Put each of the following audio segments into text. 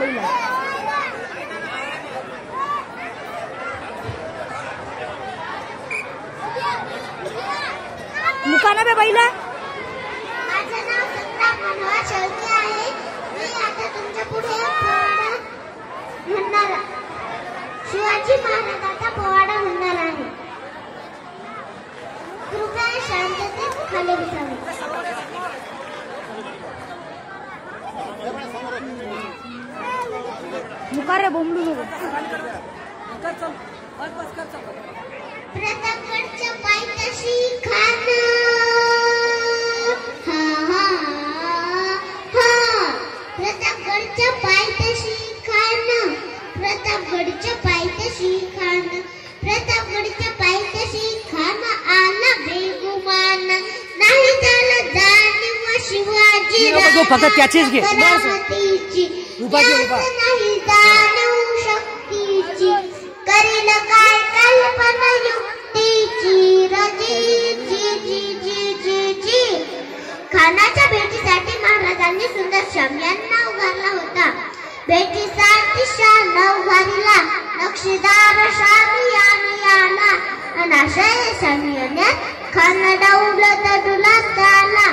बैल आहे मुकाना बे बैल आहे माझं नाव मनोहर शेळके आहे. मी आता तुमच्यापुढे म्हणणार शिवाजी महाराज मुका रे बोंबलू नको. प्रतापगडच्या पायथ्याशी खान. हा हा हा प्रतापगडच्या पायथ्याशी खान. प्रतापगडच्या पायथ्याशी खान. प्रतापगडच्या पायथ्याशी खान आला बेगुमान. नाही झालं जाणीव शिवाजी फक्त त्याचीच घे. करामतीची उभा घे, उभा. मानाच्या भेटीसाठी महाराजांनी सुंदर शम्यांना उभारला होता. भेटीसाठी शान उभारला नक्षीदार शामियान आला. अनाशय शामियान्यात खानडा डाऊलं डुला झाला.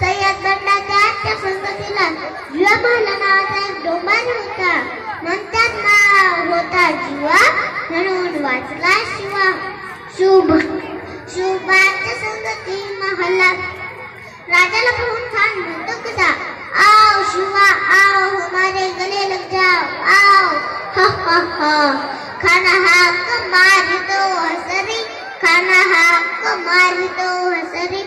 सय्यद बंडा त्या संगतीला जुवामाला नावाचा एक डोंबारी होता. म्हणतात त्यांना होता जीवा म्हणून वाचला शिवा. शुभ शुभाच्या संगती खाना हाक मारितो हसरी खाना हाक मारितो हसरी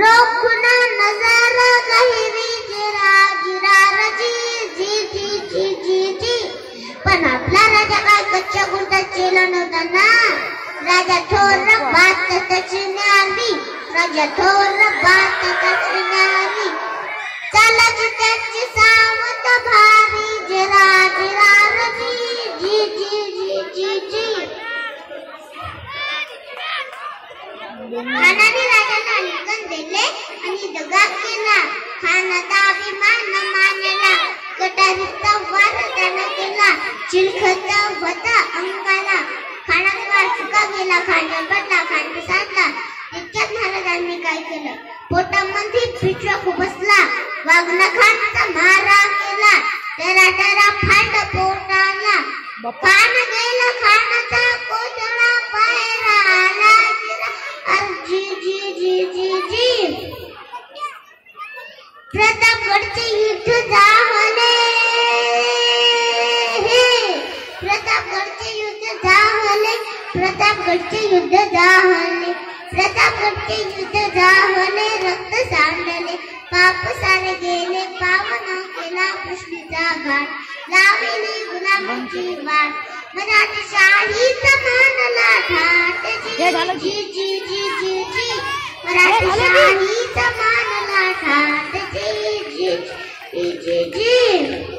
रोखुना नजारा गहिरी जिरा जिरा जी जी जी जी जी जी पण आपला राजा काय कच्च्या गुंडा केलं नव्हता ना राजा थोर बात त्याची न्याली राजा थोर बात त्याची न्याली चालाची त्याची सावत भारी खानाने राजाला दिले आणि दगा केला. खानाचा अभिमान मानला. कटारीचा त्यानं केला. चिलखत होता अंगाला. खानाचा चुका गेला. पडला. साधला. महाराजांनी काय केलं? पोटामध्ये पिठरा खुपसला वागना खानाचा मारा केला. तेरा तेरा फांड पोटाला. प्रतापगडचे युद्ध झाले प्रतापगडचे युद्ध झाले रक्त सांडले पाप सारे गेले पावन केला कृष्णीचा घाट. लावली गुलाबांची वाट. मराठी शाहीचा मानला ठाट. जी? जी जी जी जी. मराठी? शाहीचा मानला ठाट. जी जी जी जी जी.